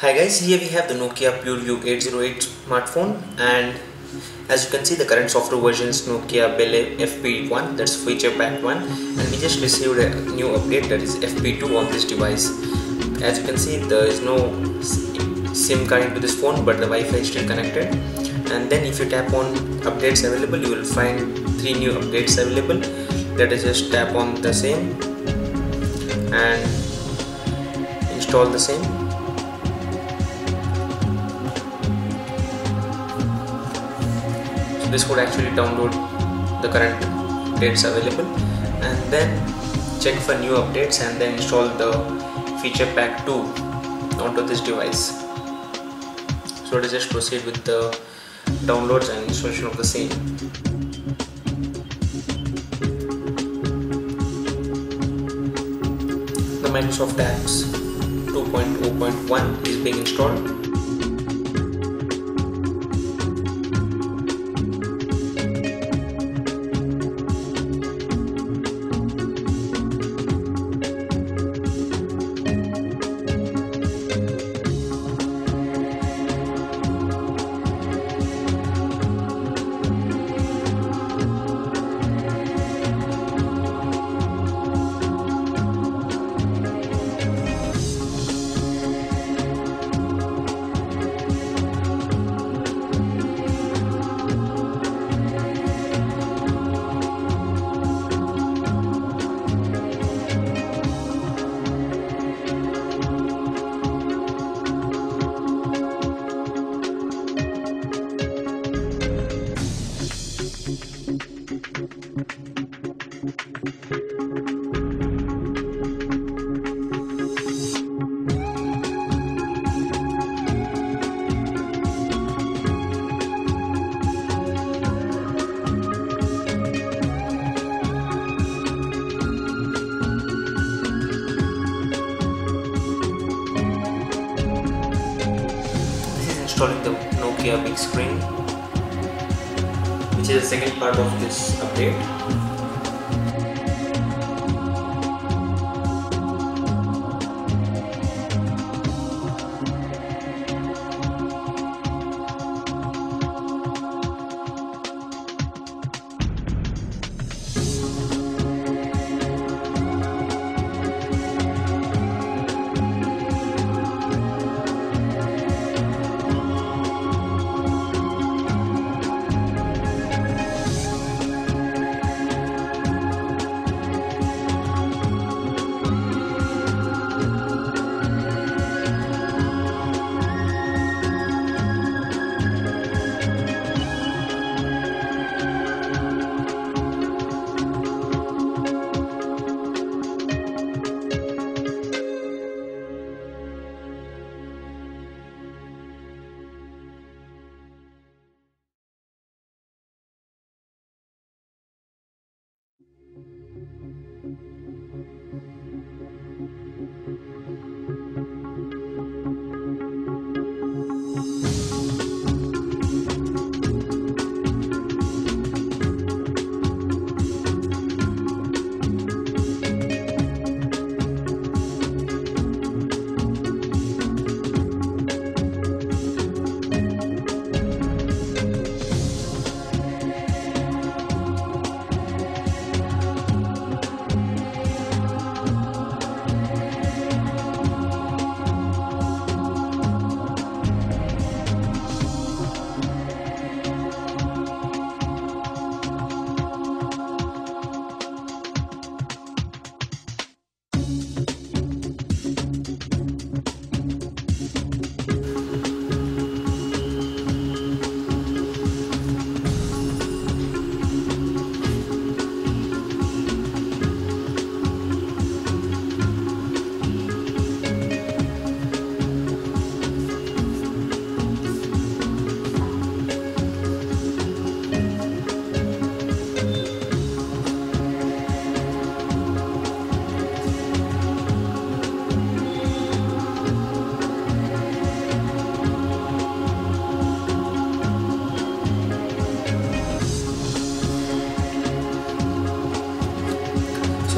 Hi guys, here we have the Nokia PureView 808 smartphone and as you can see the current software version is Nokia Belle FP1 that's feature pack 1 and we just received a new update that is FP2 on this device. As you can see there is no SIM card into this phone but the Wi-Fi is still connected. And then if you tap on updates available you will find three new updates available. Let us just tap on the same and install the same this would actually download the current updates available and then check for new updates and then install the feature pack 2 onto this device. So let us just proceed with the downloads and installation of the same. The Microsoft Apps 2.0.1 is being installed installing the Nokia big screen which is the second part of this update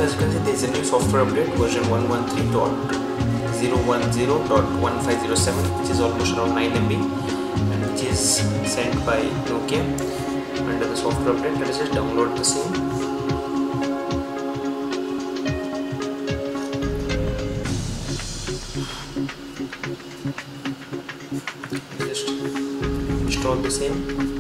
As you can see there is a new software update version 113.0 010.1507 which is almost around 9 MB and which is sent by Nokia. Under the software update let us just download the same. Just install the same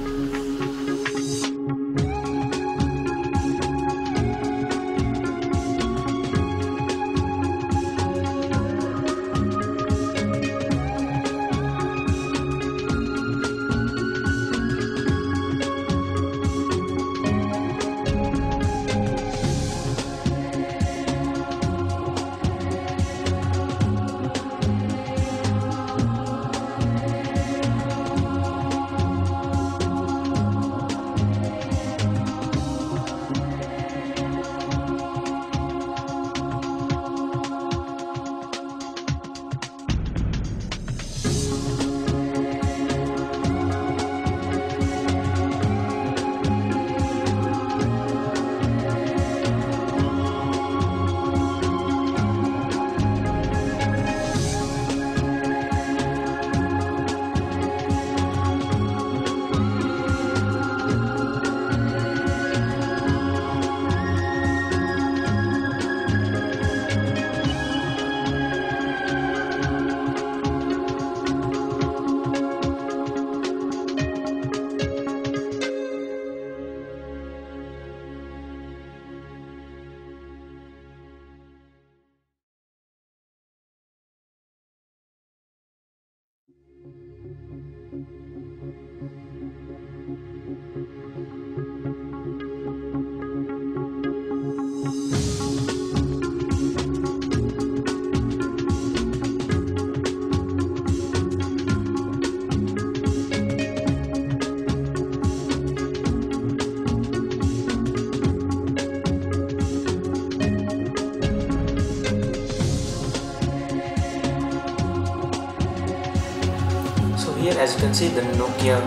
here as you can see the Nokia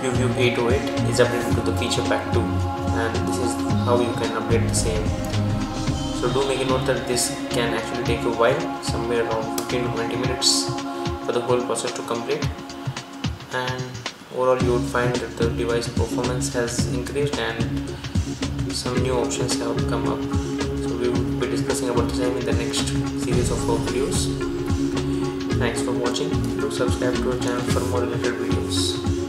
PureView 808 is updated to the feature pack 2 and this is how you can update the same. So do make a note that this can actually take a while somewhere around 15 to 20 minutes for the whole process to complete. And overall you would find that the device performance has increased and some new options have come up. So we will be discussing about the same in the next series of our videos Thanks for watching. Do subscribe to our channel for more related videos.